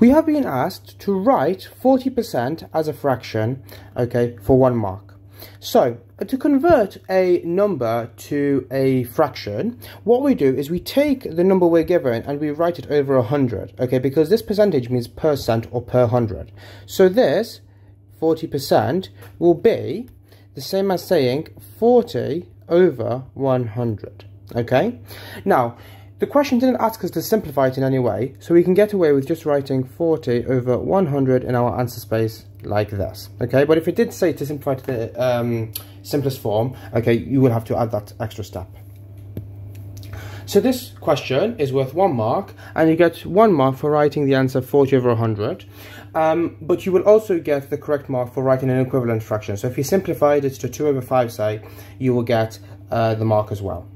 We have been asked to write 40% as a fraction, okay, for one mark. So, uh, to convert a number to a fraction, what we do is we take the number we're given and we write it over 100, okay, because this percentage means percent or per 100. So this, 40%, will be the same as saying 40 over 100, okay? Now, the question didn't ask us to simplify it in any way, so we can get away with just writing 40 over 100 in our answer space like this, okay? But if it did say to simplify to the um, simplest form, okay, you will have to add that extra step. So this question is worth one mark, and you get one mark for writing the answer 40 over 100. Um, but you will also get the correct mark for writing an equivalent fraction. So if you simplified it to 2 over 5, say, you will get uh, the mark as well.